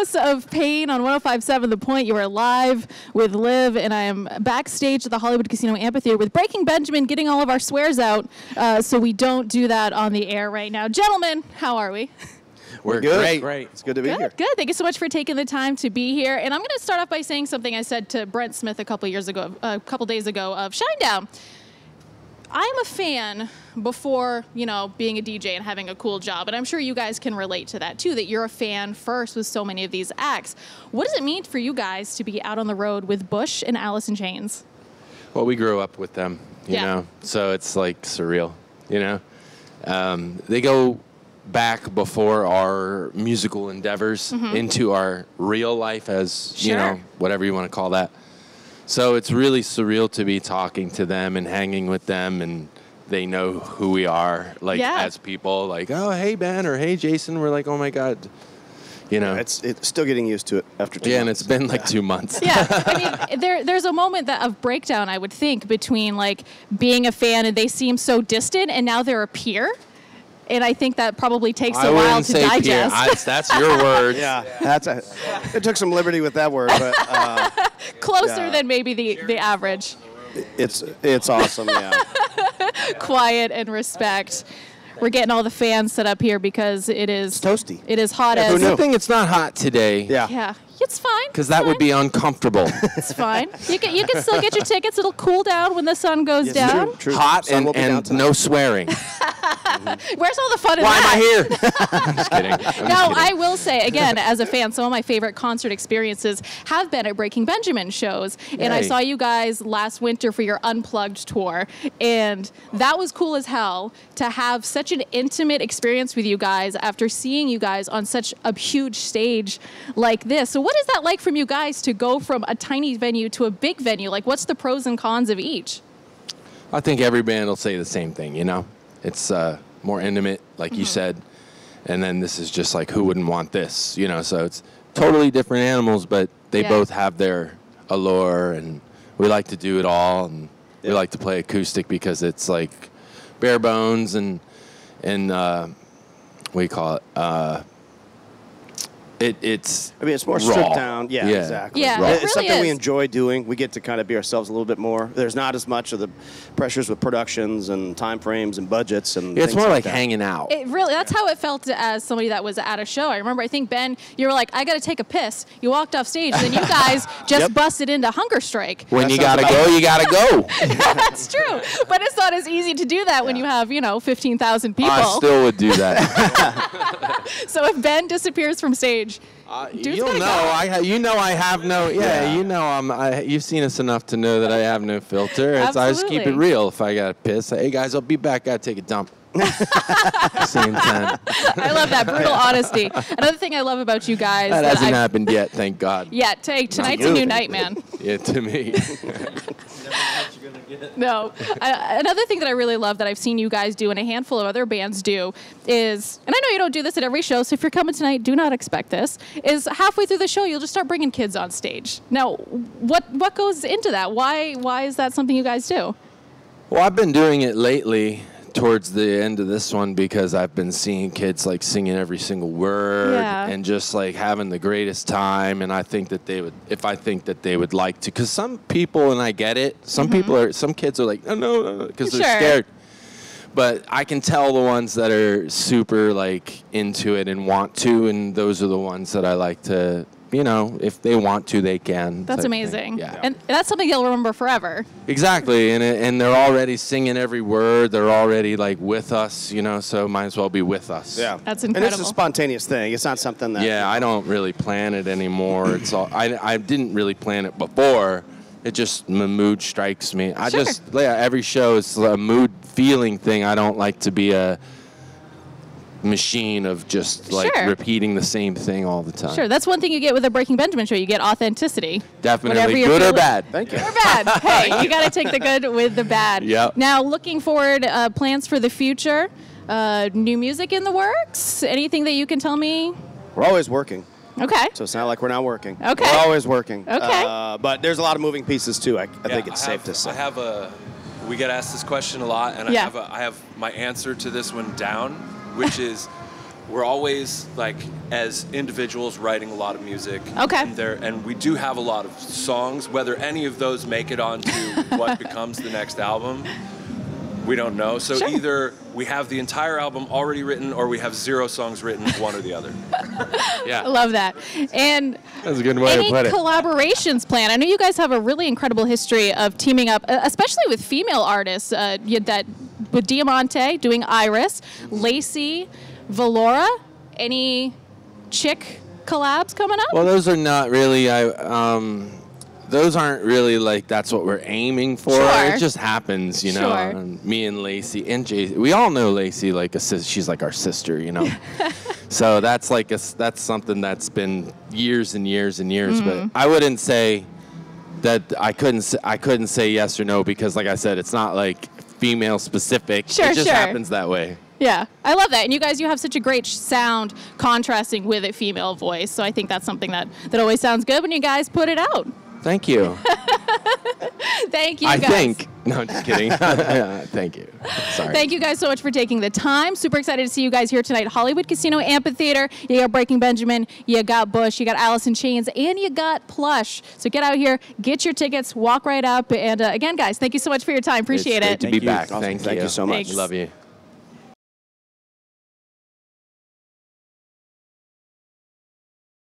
House of Pain on 1057 The Point. You are live with Liv, and I am backstage at the Hollywood Casino Amphitheater with Breaking Benjamin, getting all of our swears out uh, so we don't do that on the air right now. Gentlemen, how are we? We're good. great. Great. It's good to be Good, here. good. Thank you so much for taking the time to be here. And I'm going to start off by saying something I said to Brent Smith a couple years ago, a couple days ago of Shinedown. I'm a fan before, you know, being a DJ and having a cool job. And I'm sure you guys can relate to that too, that you're a fan first with so many of these acts. What does it mean for you guys to be out on the road with Bush and Alice in Chains? Well, we grew up with them, you Yeah. know, so it's like surreal, you know. Um, they go back before our musical endeavors into our real life, as you Mm-hmm. Know, whatever you want to call that. So it's really surreal to be talking to them and hanging with them, and they know who we are, like Yeah. as people. Like, oh, hey Ben or hey Jason. We're like, oh my god, you know. It's it's still getting used to it after two yeah, and it's been like two months. Yeah, I mean, there there's a moment that of breakdown I would think between like being a fan and they seem so distant, and now they're a peer, and I think that probably takes a I while to say peer. digest. I, that's your word. Yeah, that's a. It took some liberty with that word, but uh, Closer Yeah. than maybe the the average. it's it's awesome. Yeah, Quiet and respect. We're getting all the fans set up here because it is it's toasty. it is hot Yeah, as who knew? Good thing it's not hot today. Yeah. yeah. It's fine. Because that would be uncomfortable. It's fine. You can you can still get your tickets. It'll cool down when the sun goes Yes, down. true, true. Hot Sun and, down and no swearing. Where's all the fun in Why am that? I here? I'm just kidding. I'm just Now, kidding. I will say again, as a fan, some of my favorite concert experiences have been at Breaking Benjamin shows. And I saw you guys last winter for your Unplugged tour. And that was cool as hell to have such an intimate experience with you guys after seeing you guys on such a huge stage like this. So, what is that like from you guys to go from a tiny venue to a big venue? Like, what's the pros and cons of each? I think every band will say the same thing, you know? It's uh, more intimate, like Mm-hmm. you said. And then this is just like, who wouldn't want this, you know? So it's totally different animals, but they Yeah. both have their allure, and we like to do it all. And we like to play acoustic because it's like bare bones and, and uh, what do you call it? Uh, it it's I mean, it's more raw. stripped down. Yeah, Yeah. exactly. Yeah, Raw. it It's really something we enjoy doing. We get to kind of be ourselves a little bit more. There's not as much of the pressures with productions and time frames and budgets and. It's more like that. hanging out. It really, that's how it felt as somebody that was at a show. I remember, I think, Ben, you were like, I got to take a piss. You walked off stage, and then you guys just Yep. busted into Hunger Strike. when That you gotta go, you gotta go. That's true. But it's not as easy to do that when you have, you know, 15,000 people. I still would do that. so if Ben disappears from stage, Uh, Dude's You'll know. I ha- you know I have no. Yeah, Yeah. you know I'm. I, you've seen us enough to know that I have no filter. It's, I just keep it real. If I got to piss, hey guys, I'll be back. Gotta take a dump. Same time. I love that brutal honesty. Another thing I love about you guys That that hasn't I- happened yet, thank God. Yeah, t- tonight's a new night, man. Yeah, to me. No. I, another thing that I really love that I've seen you guys do and a handful of other bands do is, and I know you don't do this at every show, so if you're coming tonight, do not expect this, is halfway through the show, you'll just start bringing kids on stage. Now, what, what goes into that? Why, why is that something you guys do? Well, I've been doing it lately towards the end of this one because I've been seeing kids like singing every single word Yeah. and just like having the greatest time. And I think that they would, if I think that they would like to, because some people, and I get it, some people are, some kids are like, oh, no, no, because they're Mm-hmm. Sure. scared. But I can tell the ones that are super like into it and want to, and those are the ones that I like to, you know, if they want to, they can. That's type thing. amazing. Yeah. And that's something you'll remember forever. Exactly, and and they're already singing every word. They're already like with us, you know. So might as well be with us. Yeah, That's incredible. And it's a spontaneous thing. It's not something that. Yeah, I don't really plan it anymore. It's all I I didn't really plan it before. It just the mood strikes me. I Sure. just yeah, every show is a mood feeling thing. I don't like to be a machine of just like Sure. repeating the same thing all the time. Sure, that's one thing you get with a Breaking Benjamin show. You get authenticity. Definitely you're good or bad. Thank you. Good Or bad. hey, you got to take the good with the bad. Yep. Now, looking forward, uh, plans for the future, uh, new music in the works. Anything that you can tell me? We're always working, Okay. so it's not like we're not working. Okay. We're always working. Okay. Uh, but there's a lot of moving pieces too. I, I Yeah, think it's safe have- to say. I have a. We get asked this question a lot, and Yeah. I have a, I have my answer to this one down, which is, we're always like as individuals writing a lot of music. Okay. And there and we do have a lot of songs. Whether any of those make it onto what becomes the next album, we don't know. So Sure. either we have the entire album already written, or we have zero songs written, one or the other. Yeah. I love that. And That's a good way any to put it. collaborations planned? I know you guys have a really incredible history of teaming up, uh, especially with female artists. Uh, that with Diamante doing Iris, Lacey, Valora. Any chick collabs coming up? Well, those are not really. I um, those aren't really like that's what we're aiming for. Sure. It just happens, you know. Sure. Me and Lacey and Jay, we all know Lacey like a sis. She's like our sister, you know. so that's like a, that's something that's been years and years and years. Mm-hmm. But I wouldn't say that I couldn't. I couldn't say yes or no because, like I said, it's not like female specific. Sure, it just sure. happens that way. Yeah, I love that. And you guys, you have such a great sound contrasting with a female voice. So I think that's something that, that always sounds good when you guys put it out. Thank you. Thank you I guys. think. No, I'm just kidding. Thank you. Sorry. Thank you guys so much for taking the time. Super excited to see you guys here tonight. Hollywood Casino Amphitheater. You got Breaking Benjamin, you got Bush, you got Alice in Chains, and you got Plush. So get out here, get your tickets, walk right up. And uh, again, guys, thank you so much for your time. Appreciate it's it. Great to Thank be you. back. Awesome. Thank, Thank you. you so much. Thanks. Love you.